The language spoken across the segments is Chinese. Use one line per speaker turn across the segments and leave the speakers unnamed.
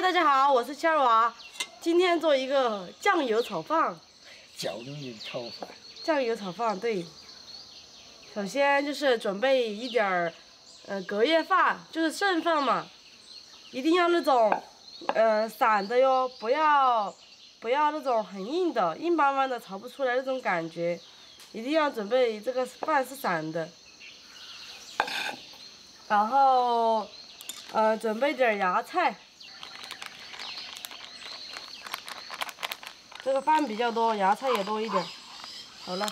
嘿，大家好，我是谦儿娃，今天做一个酱油炒饭。
酱油炒饭。
酱油炒饭，对。首先就是准备一点儿，呃，隔夜饭，就是剩饭嘛，一定要那种，呃，散的哟，不要，不要那种很硬的，硬邦邦的炒不出来那种感觉，一定要准备这个饭是散的。然后，呃，准备点芽菜。这个饭比较多，芽菜也多一点。好了，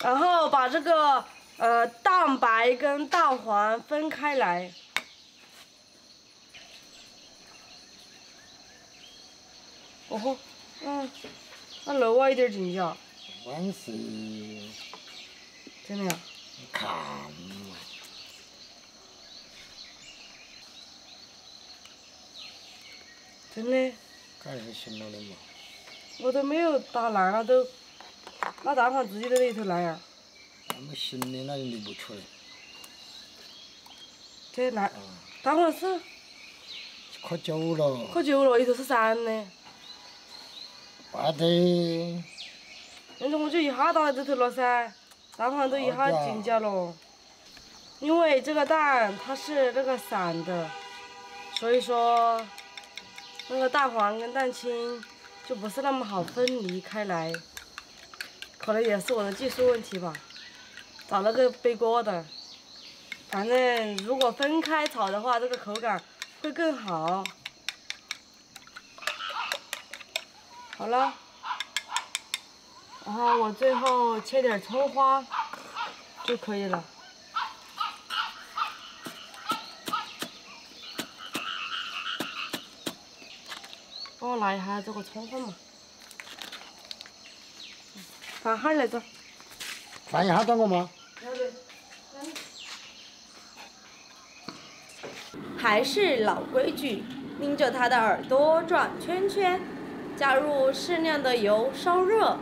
然后把这个呃蛋白跟蛋黄分开来。哦吼，嗯，那楼外一点进去啊？
关事。
真的呀？
看
真的？
还是行了的嘛。
我都没有打烂了都，那蛋黄自己都在里头烂呀。
那么新的那就流不出来。
这烂，蛋黄是？
可久了。
可久了，里头是散的。
不得。
那种我就一下打在这头了噻，蛋黄都一下进去了。因为这个蛋它是那个散的，所以说那个蛋黄跟蛋清。就不是那么好分离开来，可能也是我的技术问题吧，找了个背锅的。反正如果分开炒的话，这个口感会更好。好了，然后我最后切点葱花就可以了。我拿一下这个葱花嘛，饭盒来着。
饭一下等我吗？
还是老规矩，拎着它的耳朵转圈圈，加入适量的油烧热，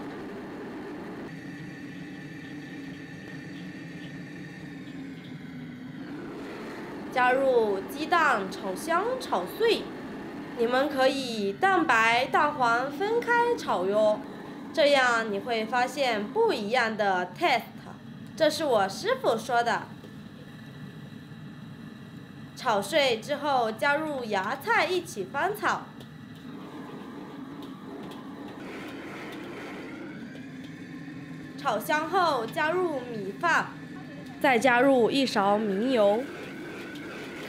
加入鸡蛋炒香炒碎。你们可以蛋白、蛋黄分开炒哟，这样你会发现不一样的 taste。这是我师傅说的。炒碎之后加入芽菜一起翻炒，炒香后加入米饭，再加入一勺明油，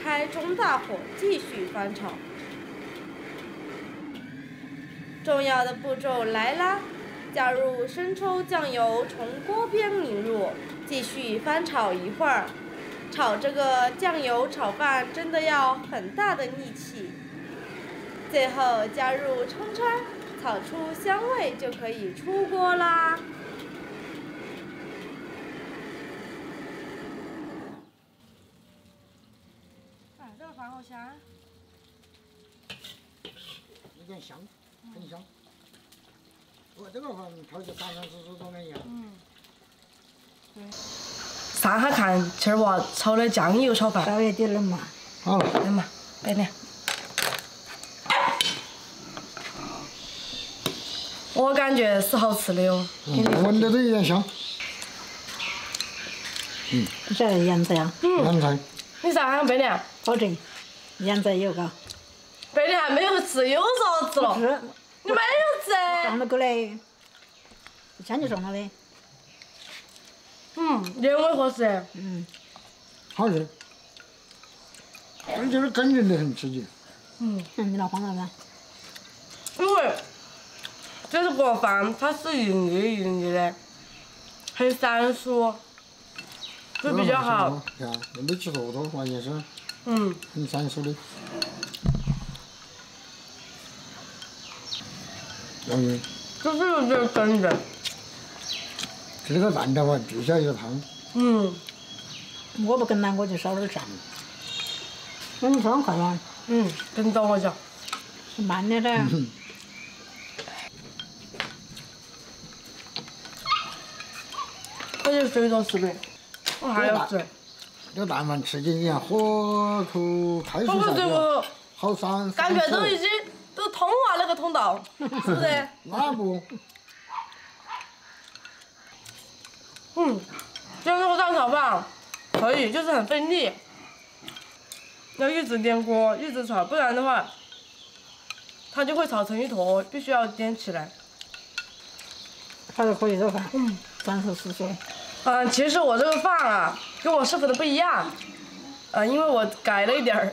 开中大火继续翻炒。重要的步骤来啦！加入生抽、酱油，从锅边淋入，继续翻炒一会儿。炒这个酱油炒饭真的要很大的力气。最后加入葱串，炒出香味就可以出锅啦。哎，这个饭好香。
有点香。很香，我这个饭炒起散散湿湿多安逸啊。嗯。对。
上下看今儿娃炒的酱油炒饭。
稍微点冷嘛。好了。
冷嘛，摆凉。我感觉是好吃的哟。
嗯，闻着都有点香。
嗯。你晓得洋菜啊？
嗯。洋菜。
你啥样备凉？
保证。洋菜有嘎。
备凉还没有吃，有啥子了？你没有吃？
送了过来，一天就送了的。
嗯，原味合适。
嗯，好吃。这就是根人的很吃劲。
嗯，你拿黄豆干。
因为这个饭它是一粒一粒的，很散熟，就比较好。
看，又没吃坨坨，完全是。嗯。很散熟的。
就是有点干的。
吃这个蛋的话，必须要有汤。
嗯。我不跟了，我就少点蘸。那你这样快吗？
嗯，跟着我讲。
是慢的噻。
这就水多是呗。我还要吃。
这个蛋饭吃起你看，喝口开水下去。好酸。
感觉都已经通道，是不是？
那不，
嗯，就那个蛋炒饭可以，就是很费力，要一直颠锅，一直炒，不然的话，它就会炒成一坨，必须要颠起来。
还是可以做饭。嗯，三十四岁。
嗯，其实我这个饭啊，跟我师傅的不一样，呃，因为我改了一点儿，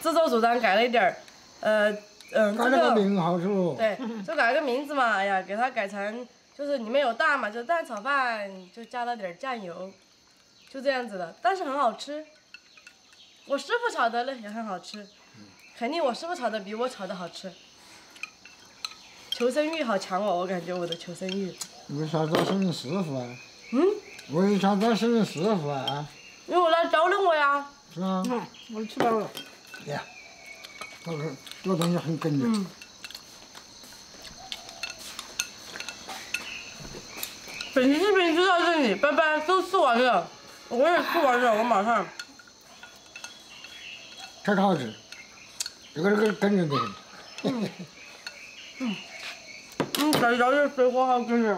自作主张改了一点儿，呃，嗯，这
改了个
个
名好处。
对，就改了个名字嘛，哎呀，给它改成就是里面有蛋嘛，就蛋炒饭，就加了点儿酱油，就这样子的，但是很好吃。我师傅炒的呢也很好吃，肯定我师傅炒的比我炒的好吃。求生欲好强哦，我感觉我的求生欲。
为啥子要请你师傅啊？
嗯，
为啥子要请你师傅啊？
因为我来招了我呀。
是啊？
嗯，我吃饱了。
呀，这个这个东西很哏的。
嗯。本期视频就到这里，拜拜，都吃完了，我也吃完了，我马上。
太好吃，这个这个哏着的很。
嗯，再找点水果好吃点。